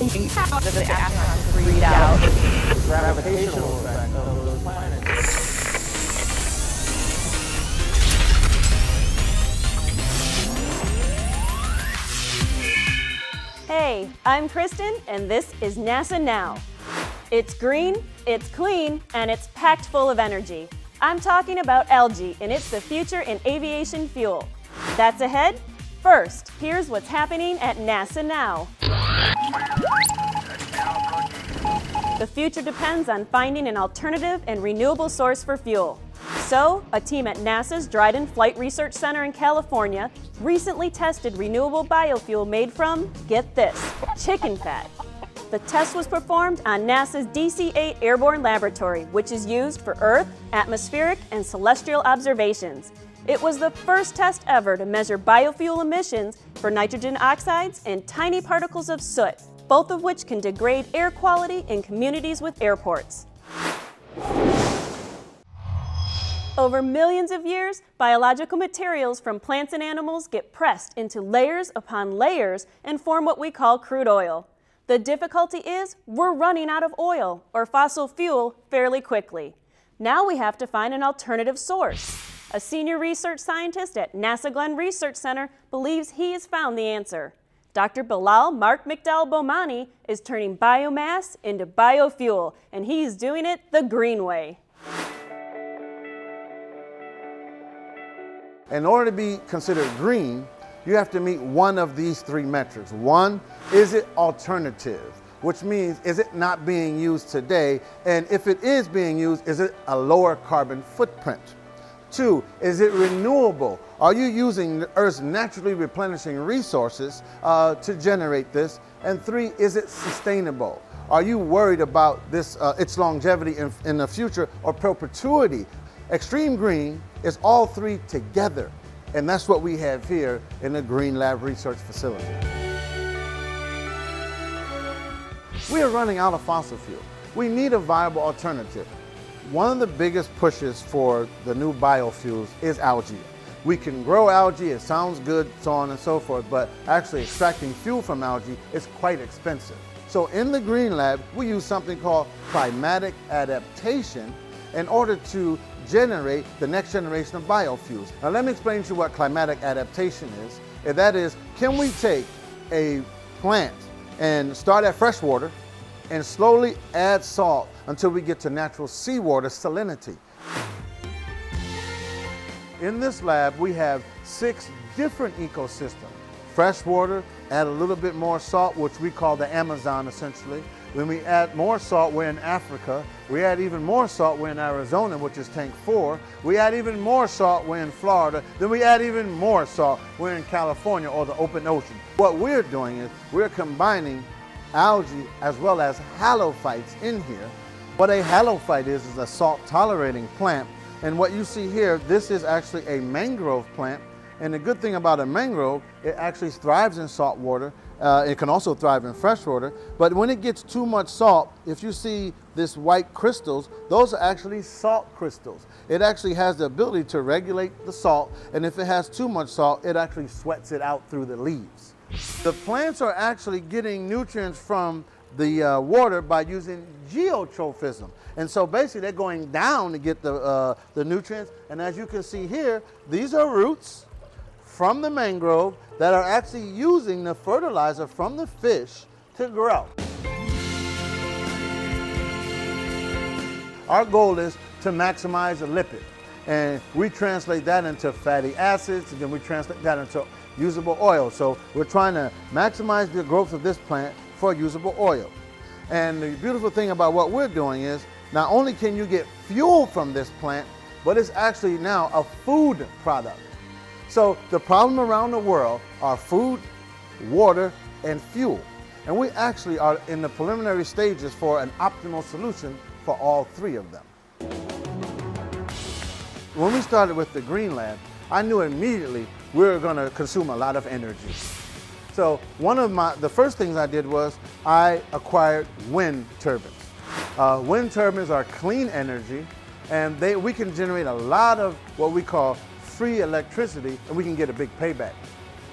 the astronauts out. Gravitational effect of those planets. Hey, I'm Kristen, and this is NASA Now. It's green, it's clean, and it's packed full of energy. I'm talking about algae, and it's the future in aviation fuel. That's ahead. First, here's what's happening at NASA Now. The future depends on finding an alternative and renewable source for fuel. So, a team at NASA's Dryden Flight Research Center in California recently tested renewable biofuel made from, get this, chicken fat. The test was performed on NASA's DC 8 Airborne Laboratory, which is used for Earth, atmospheric, and celestial observations. It was the first test ever to measure biofuel emissions for nitrogen oxides and tiny particles of soot, both of which can degrade air quality in communities with airports. Over millions of years, biological materials from plants and animals get pressed into layers upon layers and form what we call crude oil. The difficulty is we're running out of oil or fossil fuel fairly quickly. Now we have to find an alternative source. A senior research scientist at NASA Glenn Research Center believes he has found the answer. Dr. Bilal Mark McDowell Bomani is turning biomass into biofuel, and he's doing it the green way. In order to be considered green, you have to meet one of these three metrics. One, is it alternative? Which means, is it not being used today? And if it is being used, is it a lower carbon footprint? Two, is it renewable? Are you using Earth's naturally replenishing resources uh, to generate this? And three, is it sustainable? Are you worried about this, uh, its longevity in, in the future or perpetuity? Extreme Green is all three together. And that's what we have here in the Green Lab Research Facility. We are running out of fossil fuel. We need a viable alternative. One of the biggest pushes for the new biofuels is algae. We can grow algae, it sounds good, so on and so forth, but actually extracting fuel from algae is quite expensive. So in the Green Lab, we use something called climatic adaptation in order to generate the next generation of biofuels. Now let me explain to you what climatic adaptation is. And that is, can we take a plant and start at fresh water and slowly add salt until we get to natural seawater salinity. In this lab, we have six different ecosystems. Fresh water, add a little bit more salt, which we call the Amazon essentially. When we add more salt, we're in Africa. We add even more salt, we're in Arizona, which is tank four. We add even more salt, we're in Florida. Then we add even more salt, we're in California or the open ocean. What we're doing is we're combining algae as well as halophytes in here. What a halophyte is, is a salt tolerating plant. And what you see here, this is actually a mangrove plant. And the good thing about a mangrove, it actually thrives in salt water. Uh, it can also thrive in fresh water. But when it gets too much salt, if you see this white crystals, those are actually salt crystals. It actually has the ability to regulate the salt. And if it has too much salt, it actually sweats it out through the leaves. The plants are actually getting nutrients from the uh, water by using geotropism. And so basically they're going down to get the, uh, the nutrients. And as you can see here, these are roots from the mangrove that are actually using the fertilizer from the fish to grow. Our goal is to maximize the lipid. And we translate that into fatty acids, and then we translate that into usable oil. So we're trying to maximize the growth of this plant for usable oil. And the beautiful thing about what we're doing is not only can you get fuel from this plant, but it's actually now a food product. So the problem around the world are food, water, and fuel. And we actually are in the preliminary stages for an optimal solution for all three of them. When we started with the Green Lab, I knew immediately were going to consume a lot of energy. So one of my, the first things I did was I acquired wind turbines. Uh, wind turbines are clean energy and they, we can generate a lot of what we call free electricity and we can get a big payback.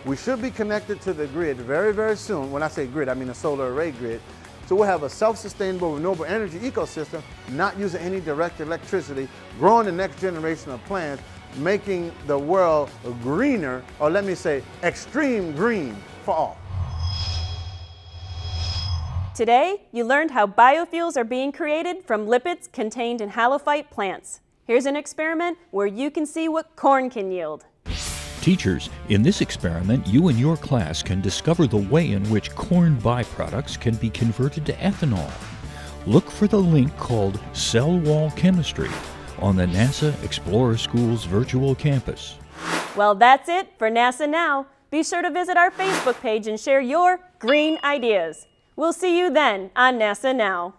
We should be connected to the grid very, very soon. When I say grid, I mean a solar array grid. So we'll have a self-sustainable renewable energy ecosystem, not using any direct electricity, growing the next generation of plants, making the world greener, or let me say extreme green for all. Today, you learned how biofuels are being created from lipids contained in halophyte plants. Here's an experiment where you can see what corn can yield. Teachers, in this experiment, you and your class can discover the way in which corn byproducts can be converted to ethanol. Look for the link called Cell Wall Chemistry on the NASA Explorer School's virtual campus. Well, that's it for NASA Now. Be sure to visit our Facebook page and share your green ideas. We'll see you then on NASA Now.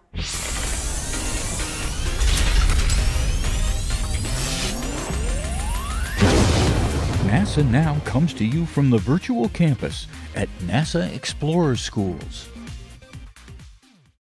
NASA Now comes to you from the virtual campus at NASA Explorer Schools.